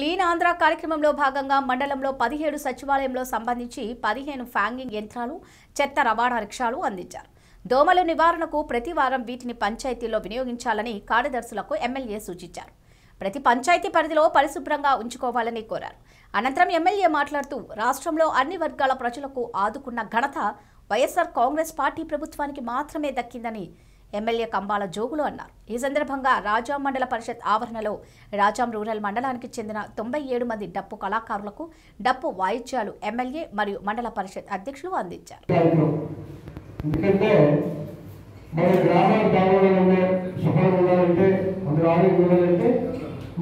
Clean Andhra కార్యక్రమంలో భాగంగా మండలంలో పదిహేడు సచివాలయంలో సంబంధించి పదిహేను ఫ్యాంగింగ్ యంత్రాలు చెత్త రవాణా రిక్షాలు అందించారు. దోమల నివారణకు ప్రతి వారం వీటిని పంచాయతీల్లో వినియోగించాలని కార్యదర్శులకు ఎమ్మెల్యే సూచించారు. ప్రతి పంచాయతీ పరిధిలో పరిశుభ్రంగా ఉంచుకోవాలని కోరారు. అనంతరం ఎమ్మెల్యే మాట్లాడుతూ రాష్ట్రంలో అన్ని వర్గాల ప్రజలకు ఆదుకున్న ఘనత వైఎస్ఆర్ కాంగ్రెస్ పార్టీ ప్రభుత్వానికి మాత్రమే దక్కిందని ఎమ్మెల్యే కంబాల జోగులు అన్నారు. ఈ సందర్భంగా రాజాం మండల పరిషత్ ఆవరణలో రాజాం రూరల్ మండలానికి చెందిన తొంభై ఏడు మంది డప్పు కళాకారులకు డప్పు వాయిద్యాలు ఎమ్మెల్యే మరియు మండల పరిషత్ అధ్యక్షులు అందించారు.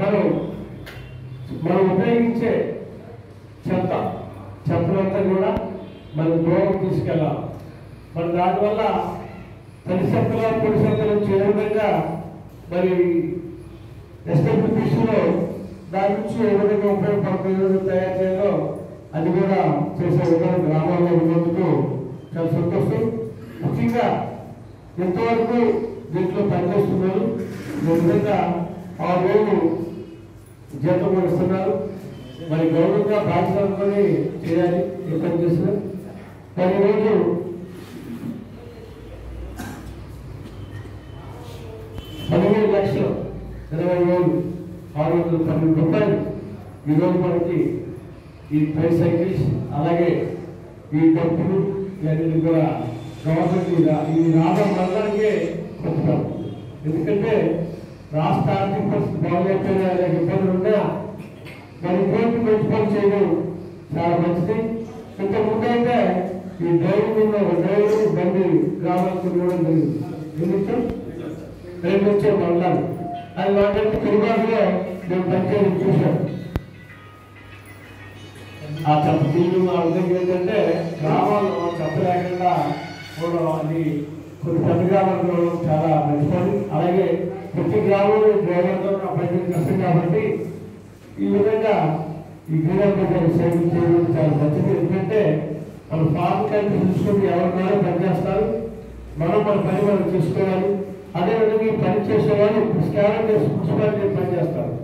మన మనం ఉపయోగించే చెత్త చెత్తనంతా కూడా మనం దూరం తీసుకెళ్ళాలి. మన దానివల్ల తడి చెత్తలో పొడి విధంగా మరి ఎస్ఎంపీసీలో దాని నుంచి ఏ విధంగా ఉపయోగపడుతుంది తయారు చేయాలో అది కూడా చేసే విధానం గ్రామాల్లో ఉన్నందుకు చాలా సంతోషం. ముఖ్యంగా ఎంతవరకు దీంట్లో పనిచేస్తున్నారు. ఈ విధంగా ఆ రోజు జీతం కూడా ఇస్తున్నారు మరి గౌరవంగా బాధ్యతలతోనే చేయాలి ఏ పని చేసినా. మరి ఈరోజు పదిహేను లక్షలు ఇరవై వేలు ఆరు వందల పన్నెండు రూపాయలు ఈరోజు మనకి ఈ ట్రైసైకిల్స్ అలాగే ఈ డబ్బులు ఇవన్నీ కూడా గవర్నమెంట్ మీద ఈ రావడం మండలానికే చెప్తాం. ఎందుకంటే రాష్ట్ర ఆర్థిక పరిస్థితి బాగలేకపోయినా అనేక ఇబ్బందులు ఉన్నా మరి కోర్టు మంచి పని చేయడం చాలా మంచిది. ఇంతకు ముందైతే ఈ డ్రైవింగ్ ఉన్న డ్రైవర్ బండి గ్రామాలకు ఇవ్వడం జరిగింది. ఎందుకంటే రేపు వచ్చే మండలానికి అది మాట్లాడితే తిరుమలలో మేము పనిచేయడం చూసాం ఆ చెప్పీలు ఆ విధంగా ఏంటంటే గ్రామాల్లో చెప్పలేకుండా కూడా అది కొన్ని పెద్ద గ్రామాల్లో చాలా మంచి పని అలాగే ప్రతి గ్రామంలో డ్రైవర్తో నా పని కష్టం కాబట్టి ఈ విధంగా ఈ గ్రీడర్ సేవించేది చాలా మంచిది. ఎందుకంటే వాళ్ళు ఫార్మ్ కంటే చూసుకుని ఎవరినారో పనిచేస్తారు మనం మన పని మనం చేసుకోవాలి. అదేవిధంగా ఈ పని చేసేవారు స్కాన్ చేసి మున్సిపాలిటీ పనిచేస్తారు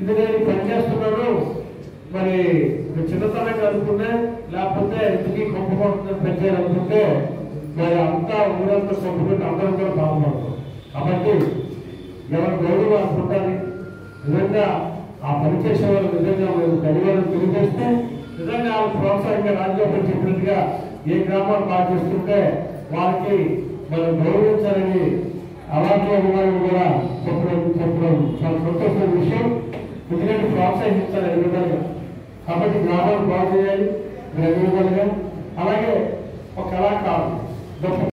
ఇది నేను పనిచేస్తున్నాను పని మరి చిన్నతనంగా అనుకున్నా లేకపోతే ఇంటికి కొంపకొంటుందని పని అనుకుంటే మరి అంతా ఊరంతా కొంపబెట్టి అందరం కూడా బాగుపడతాం కాబట్టి ఎవరి గౌరవం వాళ్ళకు నిజంగా ఆ పని చేసే వాళ్ళు నిజంగా మేము ధన్యవాదాలు తెలియజేస్తే నిజంగా వాళ్ళు ప్రోత్సాహంగా రాజ్యాంగం చెప్పినట్టుగా ఏ గ్రామాలు బాగా చేస్తుంటే వాళ్ళకి మనం గౌరవించాలని అలాంటి అభిమానులు కూడా చెప్పడం చెప్పడం చాలా సంతోషమైన విషయం. ఎందుకంటే ప్రోత్సహిస్తారు ఎన్నికలుగా కాబట్టి గ్రామాలు బాగు చేయాలి అలాగే ఒక కళాకారులు గొప్ప